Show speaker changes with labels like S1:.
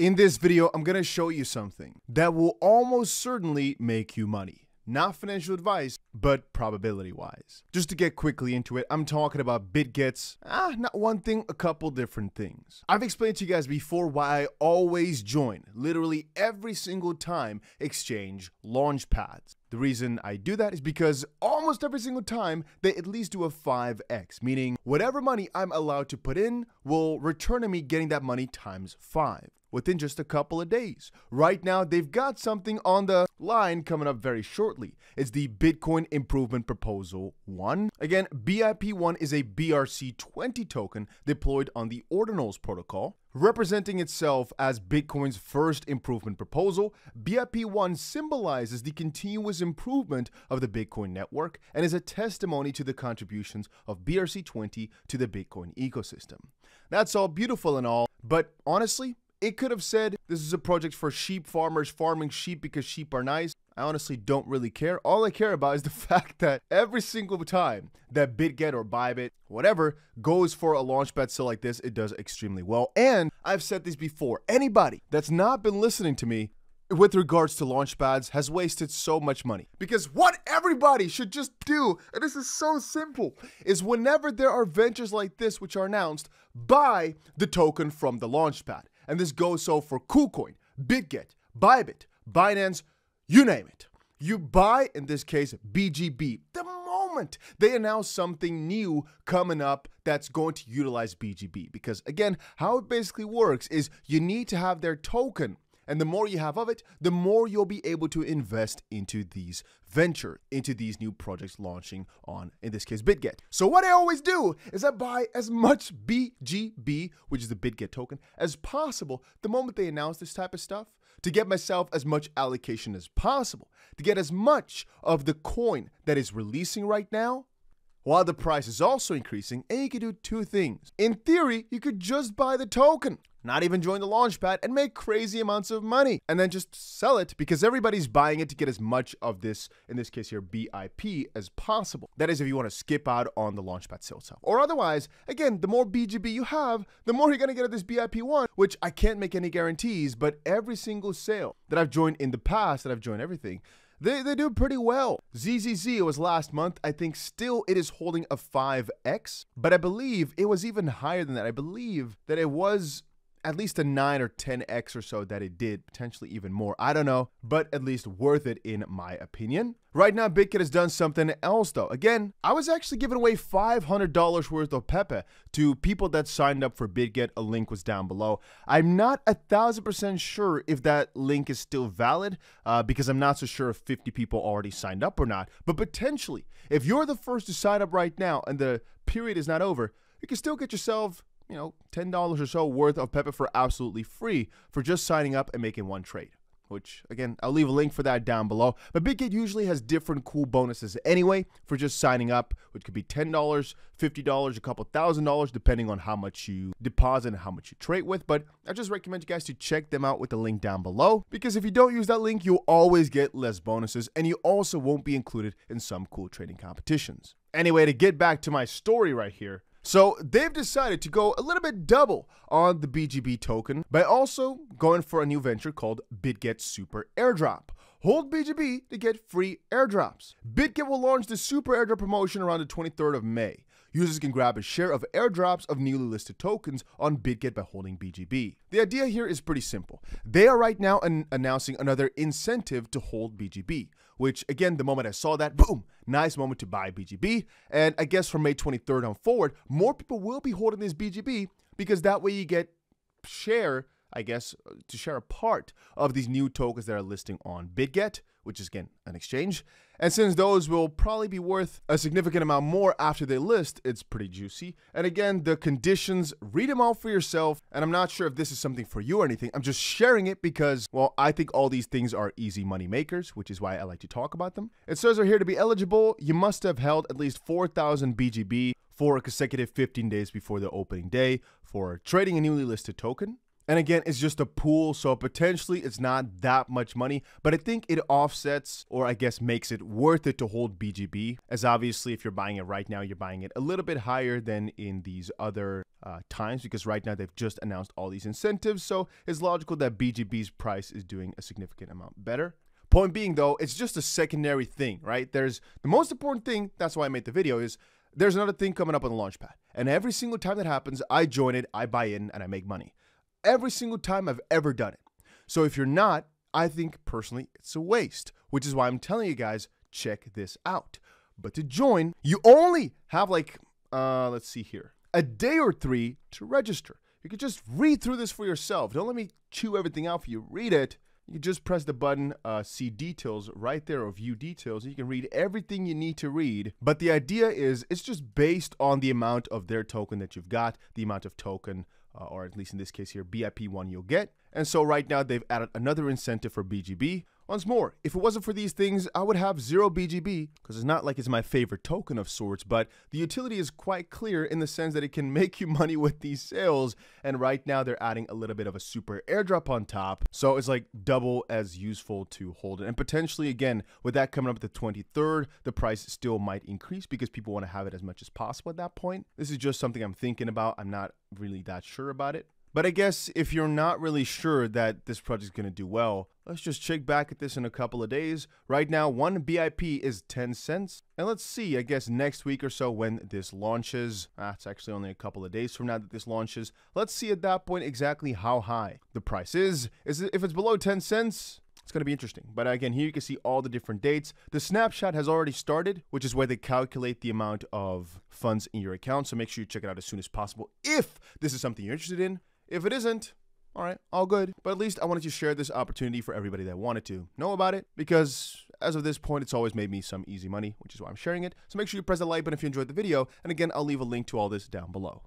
S1: In this video, I'm gonna show you something that will almost certainly make you money. Not financial advice, but probability wise. Just to get quickly into it, I'm talking about BitGet's, ah, not one thing, a couple different things. I've explained to you guys before why I always join, literally every single time, exchange launch pads. The reason I do that is because almost every single time they at least do a 5x, meaning whatever money I'm allowed to put in will return to me getting that money times 5 within just a couple of days. Right now, they've got something on the line coming up very shortly. It's the Bitcoin Improvement Proposal 1. Again, BIP1 is a BRC20 token deployed on the Ordinals protocol. Representing itself as Bitcoin's first improvement proposal, BIP1 symbolizes the continuous improvement of the Bitcoin network and is a testimony to the contributions of BRC20 to the Bitcoin ecosystem. That's all beautiful and all, but honestly, it could have said this is a project for sheep farmers farming sheep because sheep are nice. I honestly don't really care. All I care about is the fact that every single time that BitGet or Bybit, whatever, goes for a launchpad sale like this, it does extremely well. And I've said this before anybody that's not been listening to me with regards to launchpads has wasted so much money. Because what everybody should just do, and this is so simple, is whenever there are ventures like this which are announced, buy the token from the launchpad. And this goes so for KuCoin, BitGet, Bybit, Binance, you name it. You buy, in this case, BGB. The moment they announce something new coming up that's going to utilize BGB. Because again, how it basically works is you need to have their token and the more you have of it, the more you'll be able to invest into these venture, into these new projects launching on, in this case, BitGet. So what I always do is I buy as much BGB, which is the BitGet token, as possible the moment they announce this type of stuff to get myself as much allocation as possible, to get as much of the coin that is releasing right now while the price is also increasing, and you can do two things. In theory, you could just buy the token, not even join the launchpad, and make crazy amounts of money, and then just sell it because everybody's buying it to get as much of this, in this case here, BIP, as possible. That is if you want to skip out on the launchpad sale sale. Or otherwise, again, the more BGB you have, the more you're going to get of this BIP1, which I can't make any guarantees, but every single sale that I've joined in the past, that I've joined everything, they, they do pretty well. ZZZ it was last month. I think still it is holding a 5x, but I believe it was even higher than that. I believe that it was at least a 9 or 10x or so that it did, potentially even more. I don't know, but at least worth it in my opinion. Right now, BitGet has done something else though. Again, I was actually giving away $500 worth of Pepe to people that signed up for BitGet. A link was down below. I'm not a thousand percent sure if that link is still valid uh, because I'm not so sure if 50 people already signed up or not. But potentially, if you're the first to sign up right now and the period is not over, you can still get yourself you know, $10 or so worth of Pepe for absolutely free for just signing up and making one trade. Which, again, I'll leave a link for that down below. But BitGet usually has different cool bonuses anyway for just signing up, which could be $10, $50, a couple thousand dollars, depending on how much you deposit and how much you trade with. But I just recommend you guys to check them out with the link down below because if you don't use that link, you'll always get less bonuses and you also won't be included in some cool trading competitions. Anyway, to get back to my story right here, so they've decided to go a little bit double on the BGB token by also going for a new venture called BitGet Super Airdrop. Hold BGB to get free airdrops. BitGet will launch the Super Airdrop promotion around the 23rd of May. Users can grab a share of airdrops of newly listed tokens on BitGet by holding BGB. The idea here is pretty simple. They are right now an announcing another incentive to hold BGB, which again, the moment I saw that, boom, nice moment to buy BGB. And I guess from May 23rd on forward, more people will be holding this BGB because that way you get share I guess, uh, to share a part of these new tokens that are listing on BitGet, which is again an exchange. And since those will probably be worth a significant amount more after they list, it's pretty juicy. And again, the conditions, read them all for yourself. And I'm not sure if this is something for you or anything. I'm just sharing it because, well, I think all these things are easy money makers, which is why I like to talk about them. It says right here to be eligible, you must have held at least 4,000 BGB for a consecutive 15 days before the opening day for trading a newly listed token. And again, it's just a pool, so potentially it's not that much money, but I think it offsets or I guess makes it worth it to hold BGB. As obviously, if you're buying it right now, you're buying it a little bit higher than in these other uh, times because right now they've just announced all these incentives. So it's logical that BGB's price is doing a significant amount better. Point being, though, it's just a secondary thing, right? There's the most important thing, that's why I made the video, is there's another thing coming up on the Launchpad. And every single time that happens, I join it, I buy in, and I make money. Every single time I've ever done it. So if you're not, I think personally it's a waste, which is why I'm telling you guys, check this out. But to join, you only have like, uh, let's see here, a day or three to register. You could just read through this for yourself. Don't let me chew everything out for you. Read it you just press the button, uh, see details right there or view details, and you can read everything you need to read. But the idea is it's just based on the amount of their token that you've got, the amount of token, uh, or at least in this case here, BIP1 you'll get. And so right now they've added another incentive for BGB, once more, if it wasn't for these things, I would have zero BGB, because it's not like it's my favorite token of sorts, but the utility is quite clear in the sense that it can make you money with these sales, and right now they're adding a little bit of a super airdrop on top, so it's like double as useful to hold it. And potentially, again, with that coming up the 23rd, the price still might increase because people want to have it as much as possible at that point. This is just something I'm thinking about. I'm not really that sure about it. But I guess if you're not really sure that this project is going to do well, let's just check back at this in a couple of days. Right now, one BIP is 10 cents. And let's see, I guess next week or so when this launches. Ah, it's actually only a couple of days from now that this launches. Let's see at that point exactly how high the price is. Is it, if it's below 10 cents, it's going to be interesting. But again, here you can see all the different dates. The snapshot has already started, which is where they calculate the amount of funds in your account. So make sure you check it out as soon as possible if this is something you're interested in. If it isn't, all right, all good. But at least I wanted to share this opportunity for everybody that wanted to know about it because as of this point, it's always made me some easy money, which is why I'm sharing it. So make sure you press the like button if you enjoyed the video. And again, I'll leave a link to all this down below.